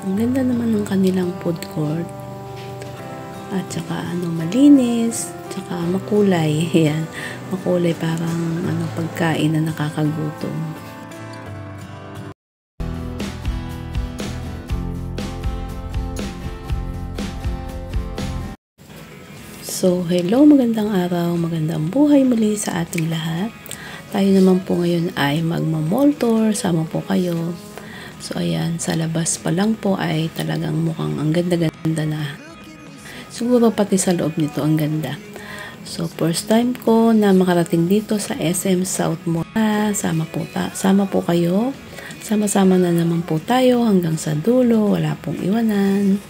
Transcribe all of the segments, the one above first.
Ang ganda naman ng kanilang food court. At saka ano, malinis, tsaka makulay. Yan, makulay parang ano, pagkain na nakakagutom. So, hello, magandang araw, magandang buhay muli sa ating lahat. Tayo naman po ngayon ay magma-mall tour, sama po kayo. So, ayan, sa labas pa lang po ay talagang mukhang ang ganda-ganda na. Siguro pati sa loob nito ang ganda. So, first time ko na makarating dito sa SM South Mall. Sama po, ta sama po kayo. Sama-sama na naman po tayo hanggang sa dulo. Wala pong iwanan.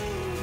you.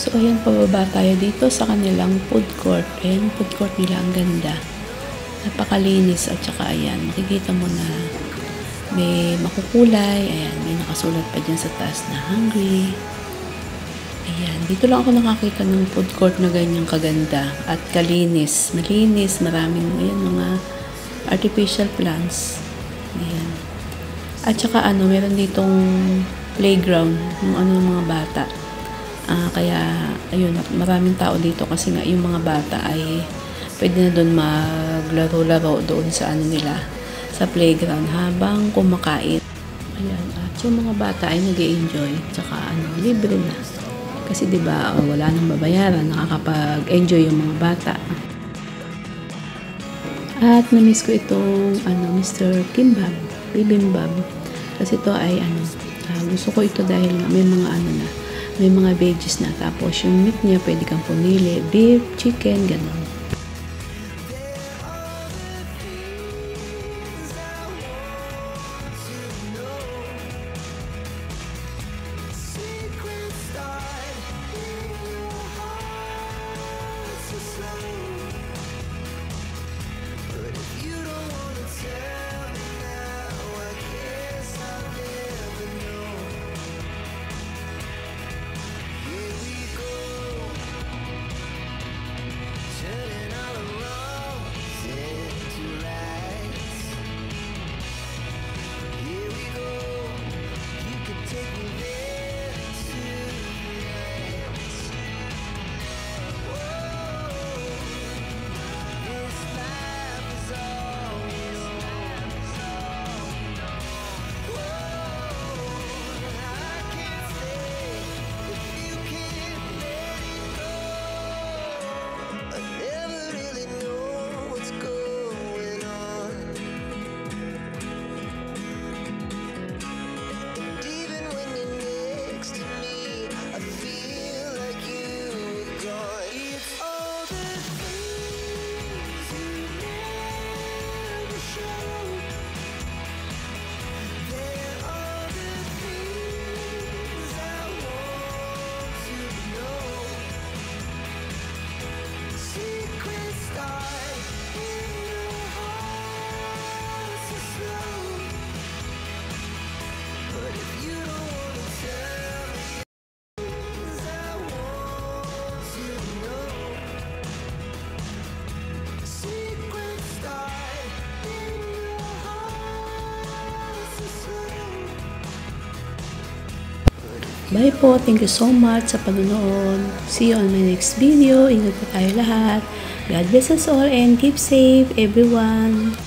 So, ayan, pababa tayo dito sa kanilang food court. Ayan, food court nila, ang ganda. Napakalinis at saka ayan, nakikita mo na may makukulay. Ayan, may nakasulat pa dyan sa taas na hungry. Ayan, dito lang ako nakakita ng food court na ganyang kaganda at kalinis. Malinis, maraming ayan, mga artificial plants. Ayan. At saka ano, meron ditong playground ng ano ng mga bata. Uh, kaya, ayun, maraming tao dito kasi nga yung mga bata ay pwede na doon maglaro-laro doon sa ano nila, sa playground habang kumakain. Ayan, at yung mga bata ay nag enjoy tsaka ano, libre na. Kasi 'di ba, oh, wala nang babayaran, nakakapag-enjoy yung mga bata. At na-miss ko itong ano, Mr. Kimbab, Bibimbab. Kasi ito ay ano, uh, gusto ko ito dahil may mga ano na, may mga veggies na. Tapos, yung meat niya, pwede kang pumili. Beef, chicken, ganun. Bye po. Thank you so much sa panonood. See you on my next video. Ingat po tayo lahat. God bless us all and keep safe everyone.